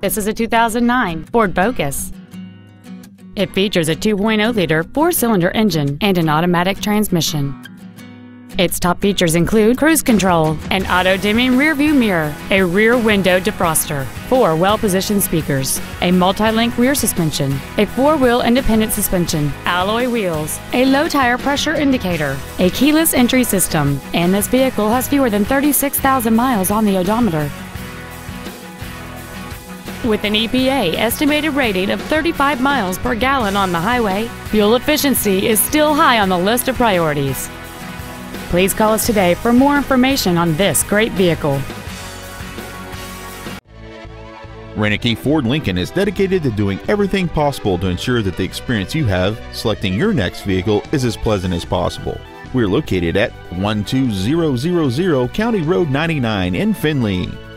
This is a 2009 Ford Focus. It features a 2.0-liter four-cylinder engine and an automatic transmission. Its top features include cruise control, an auto-dimming rearview mirror, a rear window defroster, four well-positioned speakers, a multi-link rear suspension, a four-wheel independent suspension, alloy wheels, a low tire pressure indicator, a keyless entry system, and this vehicle has fewer than 36,000 miles on the odometer. With an EPA estimated rating of 35 miles per gallon on the highway, fuel efficiency is still high on the list of priorities. Please call us today for more information on this great vehicle. Reineke Ford Lincoln is dedicated to doing everything possible to ensure that the experience you have selecting your next vehicle is as pleasant as possible. We're located at 12000 County Road 99 in Findlay.